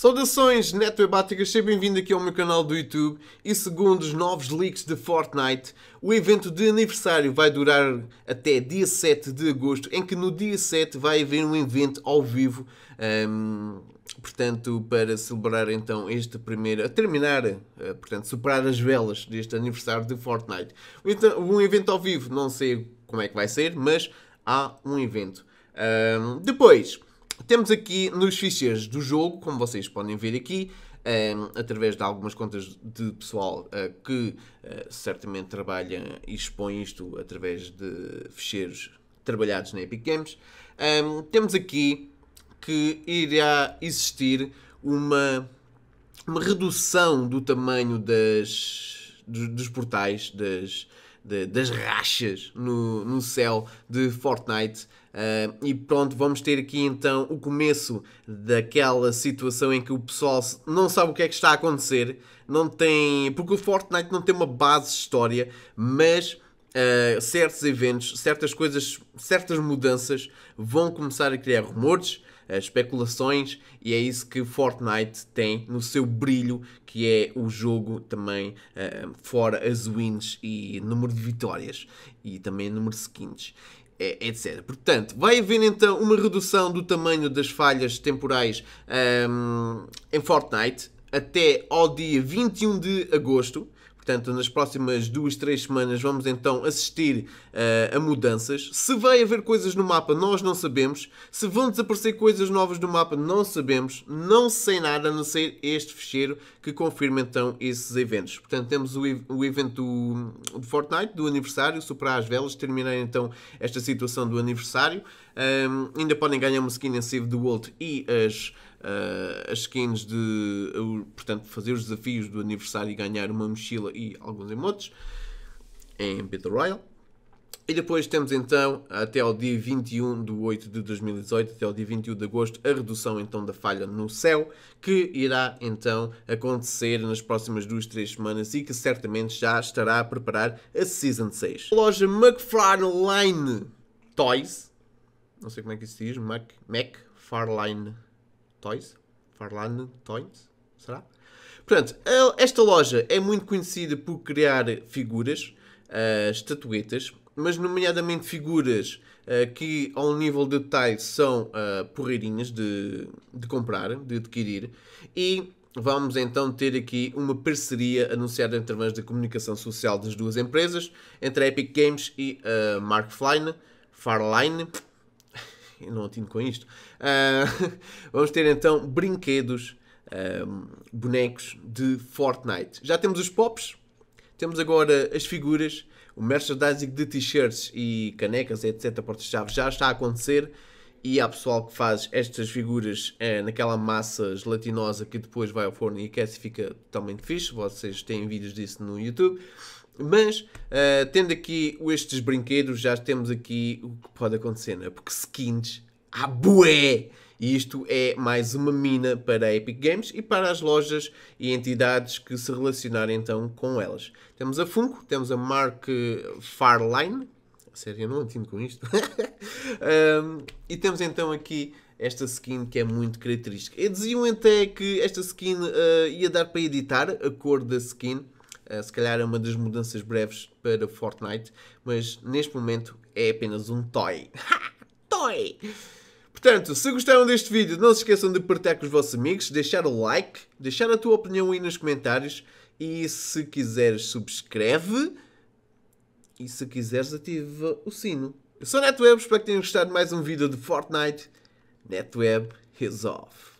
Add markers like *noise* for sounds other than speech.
Saudações netwebáticas, seja bem-vindo aqui ao meu canal do YouTube e segundo os novos leaks de Fortnite, o evento de aniversário vai durar até dia 7 de agosto, em que no dia 7 vai haver um evento ao vivo, um, portanto, para celebrar então este primeiro, a terminar, uh, portanto, superar as velas deste aniversário de Fortnite. Um evento ao vivo, não sei como é que vai ser, mas há um evento. Um, depois... Temos aqui nos ficheiros do jogo, como vocês podem ver aqui, um, ehm, através de algumas contas de pessoal uh, que uh, certamente trabalha e expõe isto através de ficheiros trabalhados na Epic Games, um, ehm, temos aqui que irá existir uma, uma redução do tamanho das, dos, dos portais, das, de, das rachas no, no céu de Fortnite. Uh, e pronto, vamos ter aqui então o começo daquela situação em que o pessoal não sabe o que é que está a acontecer, não tem. Porque o Fortnite não tem uma base de história, mas uh, certos eventos, certas coisas, certas mudanças vão começar a criar rumores especulações, e é isso que Fortnite tem no seu brilho, que é o jogo também uh, fora as wins e número de vitórias, e também número de skins. Etc. Portanto, vai haver então uma redução do tamanho das falhas temporais um, em Fortnite até ao dia 21 de agosto. Portanto, nas próximas duas, três semanas vamos então assistir uh, a mudanças. Se vai haver coisas no mapa, nós não sabemos. Se vão desaparecer coisas novas no mapa, não sabemos. Não sei nada a não ser este fecheiro que confirma então esses eventos. Portanto, temos o, o evento do, do Fortnite, do aniversário, superar as velas, terminar então esta situação do aniversário. Um, ainda podem ganhar uma skin em Save the World e as uh, as skins de. Uh, portanto, fazer os desafios do aniversário e ganhar uma mochila e alguns emotes em Battle Royale. E depois temos então, até ao dia 21 de 8 de 2018, até ao dia 21 de agosto, a redução então da falha no céu, que irá então acontecer nas próximas 2, 3 semanas e que certamente já estará a preparar a Season 6. A loja McFarlane Toys, não sei como é que se diz, Mac, McFarlane Toys? Farlane Toys? Será? Portanto, esta loja é muito conhecida por criar figuras, uh, estatuetas, mas nomeadamente figuras uh, que ao nível de detalhe são uh, porreirinhas de, de comprar, de adquirir, e vamos então ter aqui uma parceria anunciada através da comunicação social das duas empresas, entre a Epic Games e a Mark Fline, Farline, eu não atino com isto. Uh, *laughs* vamos ter então brinquedos, um, bonecos de Fortnite. Já temos os pops, temos agora as figuras, o merchandising de t-shirts e canecas, etc. Portas-chaves já está a acontecer. E há pessoal que faz estas figuras é, naquela massa gelatinosa que depois vai ao forno e aquece e fica totalmente fixe. Vocês têm vídeos disso no YouTube. Mas, uh, tendo aqui estes brinquedos, já temos aqui o que pode acontecer, né? porque skins há bué! E isto é mais uma mina para a Epic Games e para as lojas e entidades que se relacionarem então com elas. Temos a Funko, temos a Mark Farline, sério, eu não entendo com isto. *laughs* um, e temos então aqui esta skin que é muito característica. E diziam até que esta skin uh, ia dar para editar a cor da skin. Uh, se calhar é uma das mudanças breves para Fortnite, mas neste momento é apenas um toy. *laughs* toy! Portanto, se gostaram deste vídeo, não se esqueçam de partilhar com os vossos amigos, deixar o like, deixar a tua opinião aí nos comentários e se quiseres subscreve e se quiseres ativa o sino. Eu sou NetWeb, espero que tenham gostado de mais um vídeo de Fortnite. NetWeb is off.